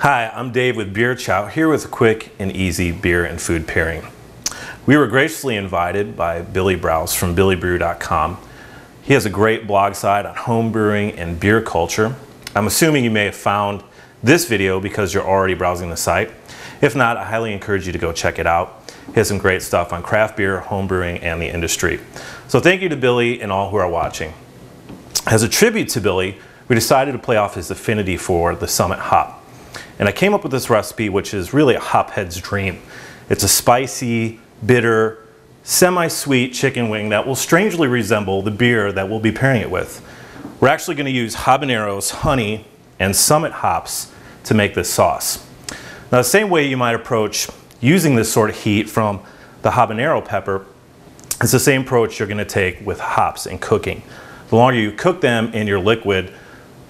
Hi, I'm Dave with Beer Chow, here with a quick and easy beer and food pairing. We were graciously invited by Billy Broas from billybrew.com. He has a great blog site on home brewing and beer culture. I'm assuming you may have found this video because you're already browsing the site. If not, I highly encourage you to go check it out. He has some great stuff on craft beer, home brewing, and the industry. So thank you to Billy and all who are watching. As a tribute to Billy, we decided to play off his affinity for the Summit hop. And I came up with this recipe, which is really a hophead's dream. It's a spicy, bitter, semi-sweet chicken wing that will strangely resemble the beer that we'll be pairing it with. We're actually going to use habaneros, honey, and summit hops to make this sauce. Now the same way you might approach using this sort of heat from the habanero pepper, it's the same approach you're going to take with hops and cooking. The longer you cook them in your liquid,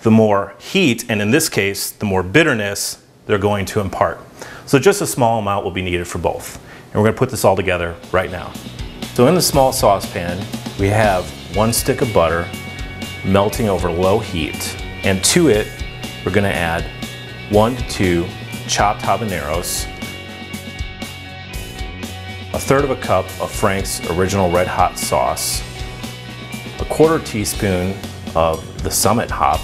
the more heat, and in this case, the more bitterness they're going to impart. So just a small amount will be needed for both. And we're gonna put this all together right now. So in the small saucepan, we have one stick of butter melting over low heat. And to it, we're gonna add one to two chopped habaneros, a third of a cup of Frank's original red hot sauce, a quarter teaspoon of the Summit hop,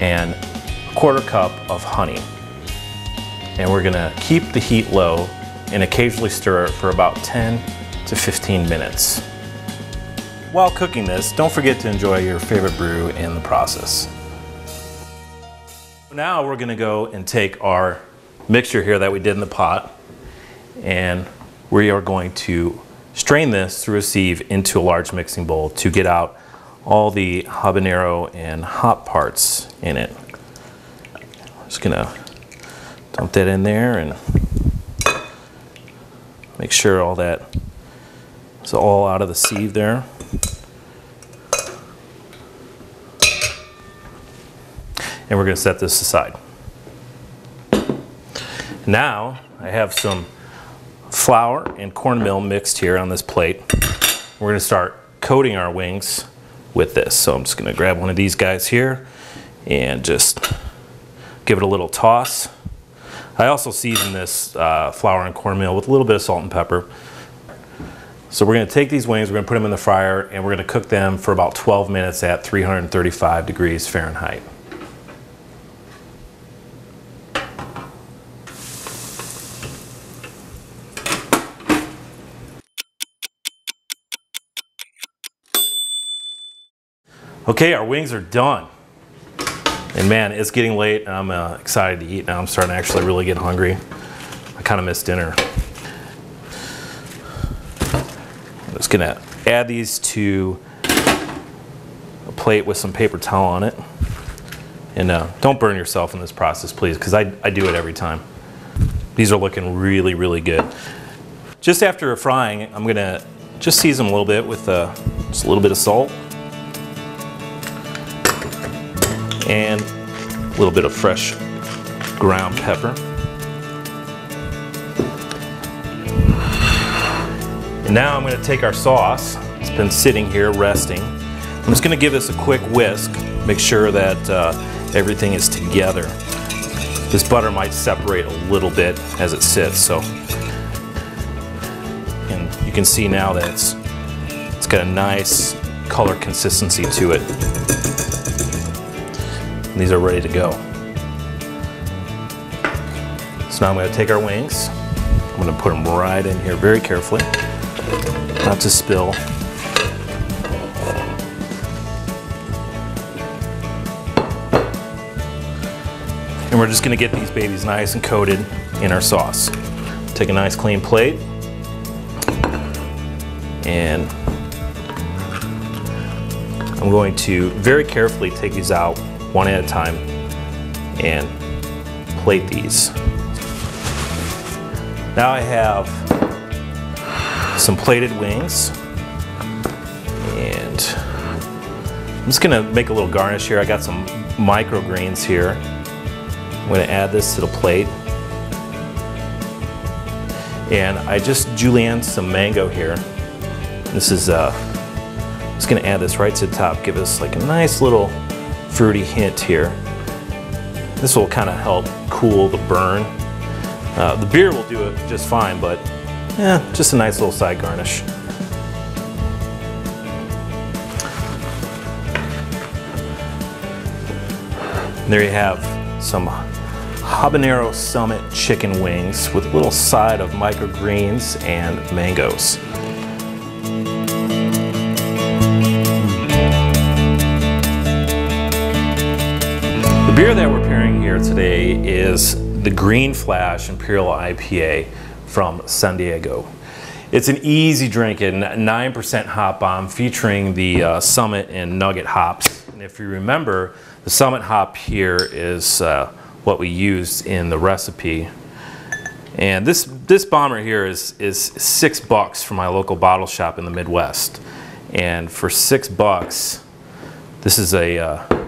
and a quarter cup of honey. And we're gonna keep the heat low and occasionally stir it for about 10 to 15 minutes. While cooking this, don't forget to enjoy your favorite brew in the process. Now we're gonna go and take our mixture here that we did in the pot and we are going to strain this through a sieve into a large mixing bowl to get out all the habanero and hot parts in it. Just gonna dump that in there and make sure all that is all out of the sieve there. And we're gonna set this aside. Now I have some flour and cornmeal mixed here on this plate. We're gonna start coating our wings with this. So I'm just gonna grab one of these guys here and just give it a little toss. I also season this uh, flour and cornmeal with a little bit of salt and pepper. So we're gonna take these wings, we're gonna put them in the fryer, and we're gonna cook them for about 12 minutes at 335 degrees Fahrenheit. Okay, our wings are done. And man, it's getting late and I'm uh, excited to eat now. I'm starting to actually really get hungry. I kind of missed dinner. I'm just gonna add these to a plate with some paper towel on it. And uh, don't burn yourself in this process, please, because I, I do it every time. These are looking really, really good. Just after frying, I'm gonna just season a little bit with uh, just a little bit of salt and a little bit of fresh ground pepper. And now I'm going to take our sauce. It's been sitting here resting. I'm just going to give this a quick whisk, make sure that uh, everything is together. This butter might separate a little bit as it sits, so. And you can see now that it's, it's got a nice color consistency to it. And these are ready to go. So now I'm going to take our wings. I'm going to put them right in here very carefully, not to spill. And we're just going to get these babies nice and coated in our sauce. Take a nice clean plate and I'm going to very carefully take these out one at a time and plate these. Now I have some plated wings and I'm just gonna make a little garnish here. I got some microgreens here. I'm gonna add this to the plate. And I just julienne some mango here. This is, uh, just gonna add this right to the top, give us like a nice little fruity hint here. This will kind of help cool the burn. Uh, the beer will do it just fine, but yeah, just a nice little side garnish. There you have some habanero summit chicken wings with a little side of microgreens and mangoes. Beer that we're pairing here today is the Green Flash Imperial IPA from San Diego. It's an easy drinking 9% hop bomb featuring the uh, Summit and Nugget hops. And if you remember, the Summit hop here is uh, what we used in the recipe. And this, this bomber here is, is six bucks from my local bottle shop in the Midwest. And for six bucks, this is a, uh,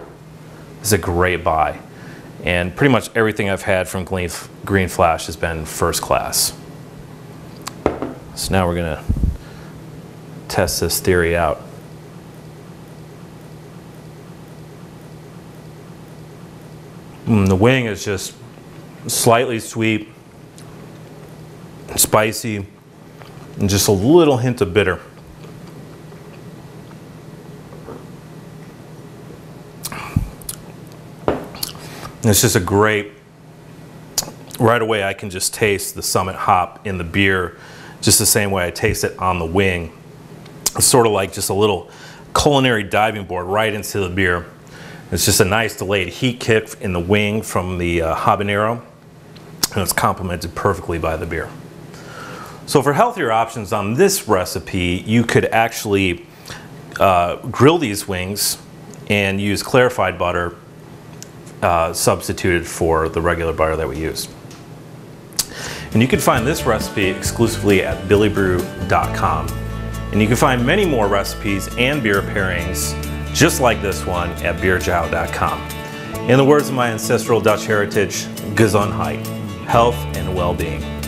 is a great buy. And pretty much everything I've had from Green, Flash has been first class. So now we're gonna test this theory out. Mm, the wing is just slightly sweet, spicy, and just a little hint of bitter. It's just a great, right away I can just taste the Summit hop in the beer just the same way I taste it on the wing. It's sort of like just a little culinary diving board right into the beer. It's just a nice delayed heat kick in the wing from the uh, habanero, and it's complemented perfectly by the beer. So for healthier options on this recipe, you could actually uh, grill these wings and use clarified butter uh, substituted for the regular butter that we used. And you can find this recipe exclusively at billybrew.com. And you can find many more recipes and beer pairings just like this one at beerchow.com. In the words of my ancestral Dutch heritage, Gezondheid, health and well-being.